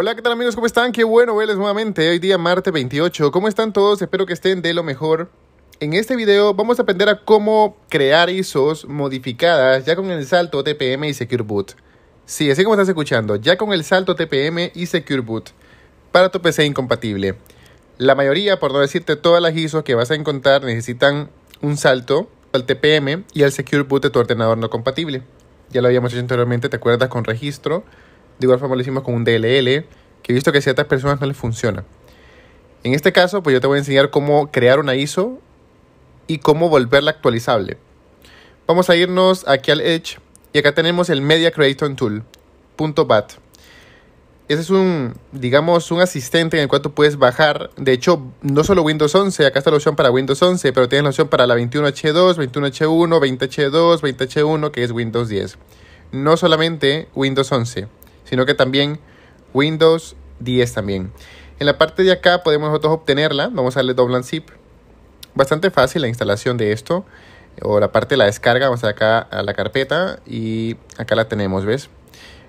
Hola, ¿qué tal amigos? ¿Cómo están? Qué bueno verles nuevamente. Hoy día martes 28. ¿Cómo están todos? Espero que estén de lo mejor. En este video vamos a aprender a cómo crear ISOs modificadas ya con el salto TPM y Secure Boot. Sí, así como estás escuchando, ya con el salto TPM y Secure Boot para tu PC incompatible. La mayoría, por no decirte todas las ISOs que vas a encontrar, necesitan un salto al TPM y al Secure Boot de tu ordenador no compatible. Ya lo habíamos hecho anteriormente, ¿te acuerdas? Con registro de igual forma lo hicimos con un DLL, que he visto que a ciertas personas no les funciona. En este caso, pues yo te voy a enseñar cómo crear una ISO y cómo volverla actualizable. Vamos a irnos aquí al Edge y acá tenemos el Media Creator Tool, .bat. Ese es un, digamos, un asistente en el cual tú puedes bajar, de hecho, no solo Windows 11, acá está la opción para Windows 11, pero tienes la opción para la 21H2, 21H1, 20H2, 20H1, que es Windows 10. No solamente Windows 11 sino que también Windows 10 también. En la parte de acá podemos nosotros obtenerla. Vamos a darle double zip. Bastante fácil la instalación de esto. O la parte de la descarga. Vamos acá a la carpeta y acá la tenemos, ¿ves?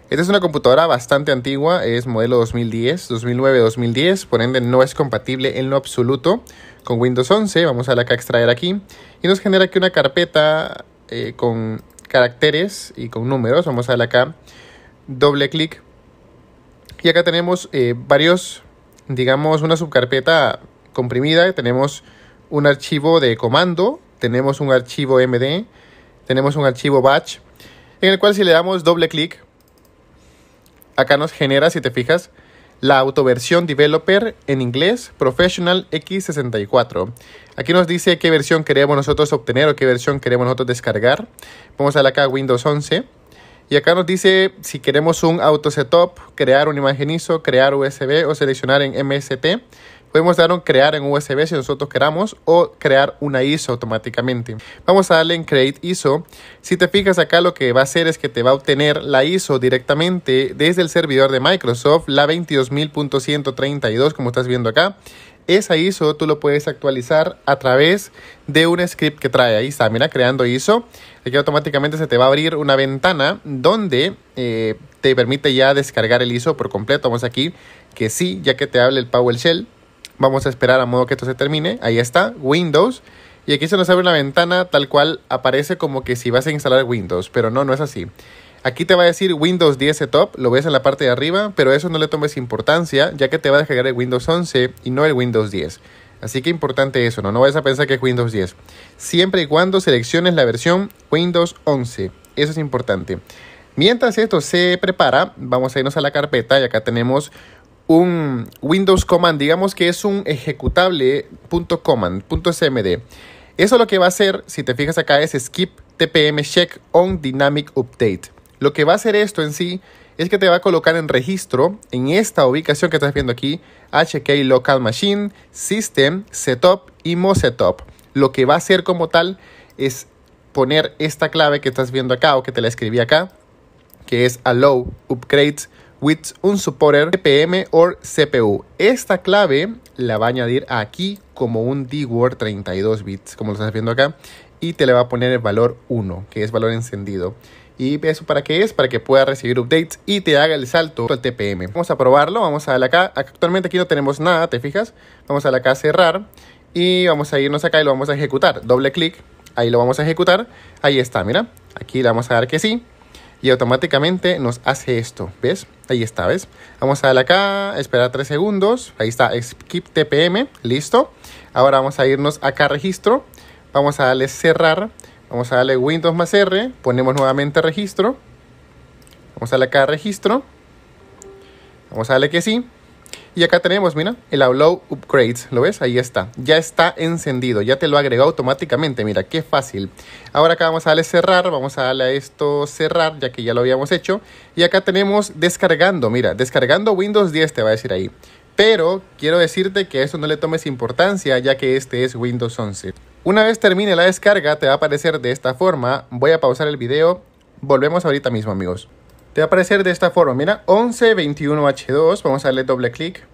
Esta es una computadora bastante antigua, es modelo 2010, 2009-2010, por ende no es compatible en lo absoluto con Windows 11. Vamos a darle acá a extraer aquí y nos genera aquí una carpeta eh, con caracteres y con números. Vamos a darle acá doble clic y acá tenemos eh, varios, digamos, una subcarpeta comprimida. Tenemos un archivo de comando, tenemos un archivo MD, tenemos un archivo batch, en el cual si le damos doble clic, acá nos genera, si te fijas, la autoversión developer en inglés Professional X64. Aquí nos dice qué versión queremos nosotros obtener o qué versión queremos nosotros descargar. Vamos a la acá Windows 11. Y acá nos dice si queremos un auto setup, crear imagen ISO, crear USB o seleccionar en MST. Podemos dar un crear en USB si nosotros queramos o crear una ISO automáticamente. Vamos a darle en Create ISO. Si te fijas acá lo que va a hacer es que te va a obtener la ISO directamente desde el servidor de Microsoft, la 22.132 como estás viendo acá esa ISO tú lo puedes actualizar a través de un script que trae. Ahí está, mira, creando ISO. Aquí automáticamente se te va a abrir una ventana donde eh, te permite ya descargar el ISO por completo. Vamos aquí, que sí, ya que te hable el PowerShell. Vamos a esperar a modo que esto se termine. Ahí está, Windows. Y aquí se nos abre una ventana tal cual aparece como que si vas a instalar Windows, pero no, no es así. Aquí te va a decir Windows 10 Setup, lo ves en la parte de arriba, pero eso no le tomes importancia, ya que te va a descargar el Windows 11 y no el Windows 10. Así que importante eso, ¿no? No vayas a pensar que es Windows 10. Siempre y cuando selecciones la versión Windows 11. Eso es importante. Mientras esto se prepara, vamos a irnos a la carpeta y acá tenemos un Windows Command, digamos que es un ejecutable .command, .cmd. Eso lo que va a hacer, si te fijas acá, es skip tpm check on dynamic update. Lo que va a hacer esto en sí es que te va a colocar en registro en esta ubicación que estás viendo aquí, HK Local Machine, System, Setup y Mo Setup. Lo que va a hacer como tal es poner esta clave que estás viendo acá o que te la escribí acá, que es Allow Upgrades with un supporter TPM o CPU. Esta clave la va a añadir aquí como un D-Word 32 bits, como lo estás viendo acá, y te le va a poner el valor 1, que es valor encendido. ¿Y eso para qué es? Para que pueda recibir updates y te haga el salto al TPM. Vamos a probarlo, vamos a darle acá. Actualmente aquí no tenemos nada, ¿te fijas? Vamos a darle acá a cerrar y vamos a irnos acá y lo vamos a ejecutar. Doble clic, ahí lo vamos a ejecutar. Ahí está, mira. Aquí le vamos a dar que sí y automáticamente nos hace esto, ¿ves? Ahí está, ¿ves? Vamos a darle acá, esperar 3 segundos, ahí está, skip TPM, listo. Ahora vamos a irnos acá a registro, vamos a darle cerrar Vamos a darle Windows más R, ponemos nuevamente registro. Vamos a darle acá registro. Vamos a darle que sí. Y acá tenemos, mira, el Upload Upgrades. ¿Lo ves? Ahí está. Ya está encendido. Ya te lo agregó automáticamente. Mira, qué fácil. Ahora acá vamos a darle cerrar. Vamos a darle a esto cerrar, ya que ya lo habíamos hecho. Y acá tenemos descargando. Mira, descargando Windows 10 te va a decir ahí. Pero quiero decirte que eso no le tomes importancia, ya que este es Windows 11. Una vez termine la descarga te va a aparecer de esta forma. Voy a pausar el video. Volvemos ahorita mismo amigos. Te va a aparecer de esta forma. Mira, 1121H2. Vamos a darle doble clic.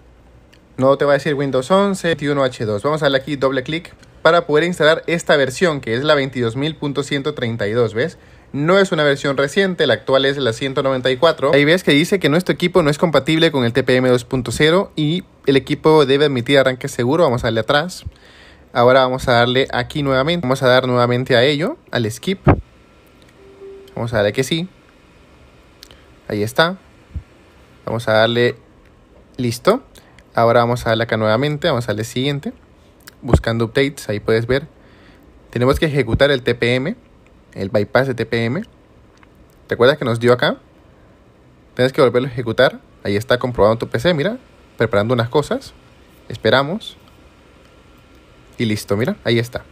No te va a decir Windows 11 21H2. Vamos a darle aquí doble clic para poder instalar esta versión que es la 22.132. ¿Ves? No es una versión reciente, la actual es la 194. Ahí ves que dice que nuestro equipo no es compatible con el TPM 2.0 y el equipo debe admitir arranque seguro. Vamos a darle atrás. Ahora vamos a darle aquí nuevamente. Vamos a dar nuevamente a ello, al skip. Vamos a darle que sí. Ahí está. Vamos a darle listo. Ahora vamos a darle acá nuevamente. Vamos a darle siguiente. Buscando updates. Ahí puedes ver. Tenemos que ejecutar el TPM. El bypass de TPM. ¿Te acuerdas que nos dio acá? Tienes que volverlo a ejecutar. Ahí está comprobando tu PC. Mira. Preparando unas cosas. Esperamos. Y listo, mira, ahí está.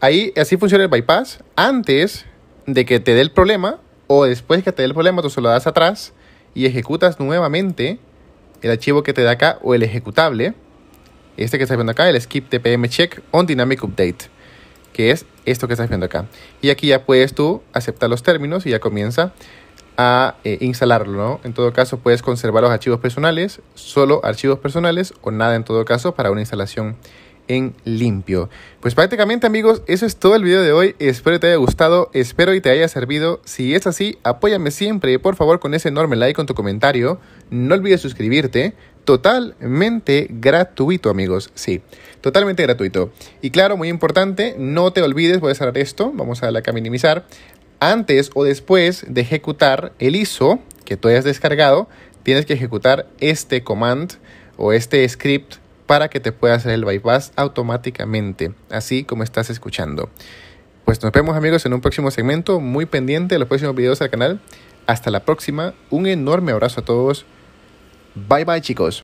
Ahí así funciona el bypass. Antes de que te dé el problema o después de que te dé el problema, tú solo das atrás y ejecutas nuevamente el archivo que te da acá o el ejecutable. Este que estás viendo acá, el skip tpm check on dynamic update, que es esto que estás viendo acá. Y aquí ya puedes tú aceptar los términos y ya comienza a eh, instalarlo, ¿no? En todo caso puedes conservar los archivos personales, solo archivos personales o nada en todo caso para una instalación en limpio. Pues prácticamente amigos, eso es todo el video de hoy. Espero que te haya gustado, espero y te haya servido. Si es así, apóyame siempre, por favor, con ese enorme like, con tu comentario. No olvides suscribirte. Totalmente gratuito, amigos. Sí, totalmente gratuito. Y claro, muy importante, no te olvides, voy a cerrar esto. Vamos a darle acá a minimizar. Antes o después de ejecutar el ISO que tú hayas descargado, tienes que ejecutar este command o este script para que te pueda hacer el bypass automáticamente, así como estás escuchando. Pues nos vemos amigos en un próximo segmento, muy pendiente de los próximos videos del canal. Hasta la próxima, un enorme abrazo a todos. Bye bye chicos.